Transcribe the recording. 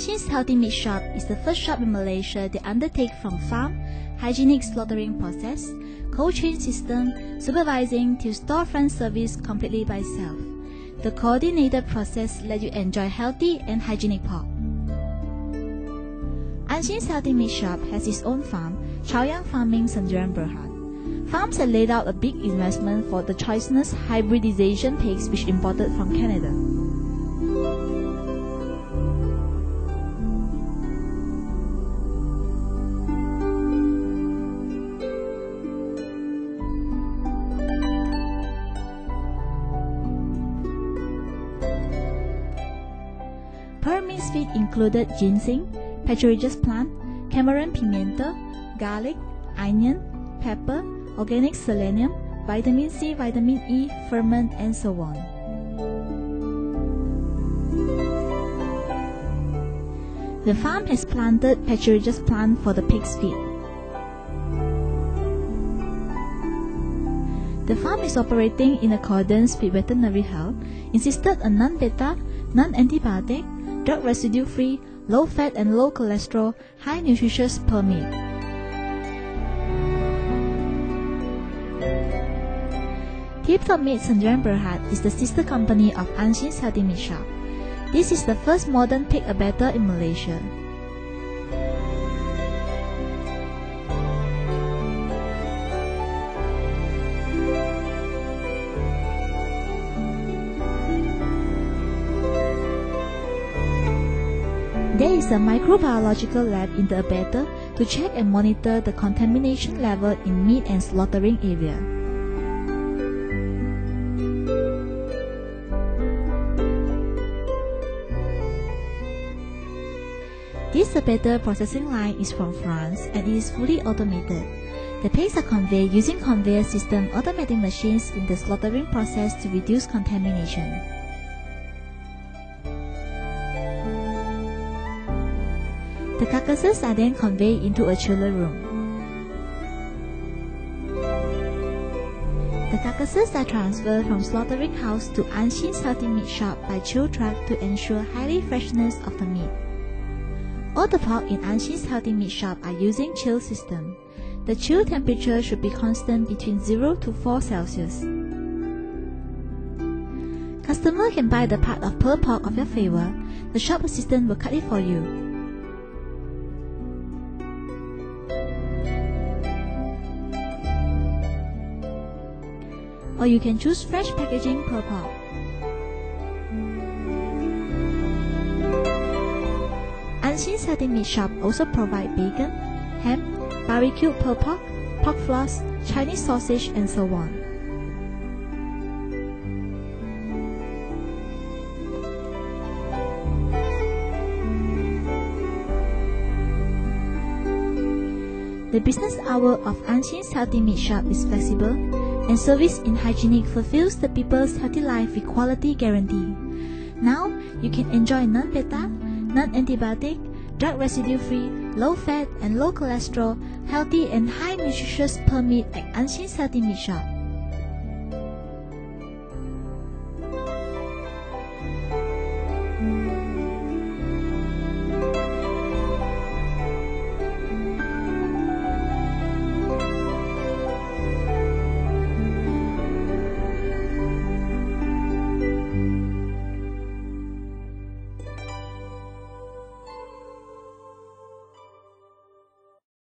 An Xin's Healthy Meat Shop is the first shop in Malaysia to undertake from farm, hygienic slaughtering process, cold chain system, supervising to storefront service completely by itself. The coordinated process let you enjoy healthy and hygienic pork. An Xin's Healthy Meat Shop has its own farm, Chau Yang Farming Sendirian Berhad. Farms have laid out a big investment for the choiceness hybridization pigs which imported from Canada. Per meat feed included ginseng, petroragus plant, Cameron pimienta, garlic, onion, pepper, organic selenium, vitamin C, vitamin E, ferment, and so on. The farm has planted petroragus plant for the pig's feed. The farm is operating in accordance with veterinary health, insisted on non-beta, non-antibiotic, drug residue-free, low-fat and low cholesterol, high nutritious per meat. Tip Top Meat Sendirian Berhad is the sister company of An Xin's Healthy Meat Shop. This is the first modern pig abattoir in Malaysia. There is a microbiological lab in the abattoir to check and monitor the contamination level in meat and slaughtering area. This abattoir processing line is from France and is fully automated. The pigs are conveyed using conveyor system automatic machines in the slaughtering process to reduce contamination. The carcasses are then conveyed into a chiller room. The carcasses are transferred from slaughtering house to An Xin's healthy meat shop by chill truck to ensure highly freshness of the meat. All the pork in An Xin's healthy meat shop are using chill system. The chill temperature should be constant between 0 to 4 Celsius. Customer can buy the part of pearl pork of your favor. The shop assistant will cut it for you. Or you can choose fresh packaging per pork. An Xin's Healthy Meat Shop also provide bacon, ham, barbecued pork, pork floss, Chinese sausage, and so on. The business hour of An Xin's Healthy Meat Shop is flexible, and service in hygienic fulfills the people's healthy life with quality guarantee. Now, you can enjoy non-beta, non-antibiotic, drug residue-free, low-fat and low cholesterol, healthy and high nutritious per meat at An Xin's Healthy Meat Shop.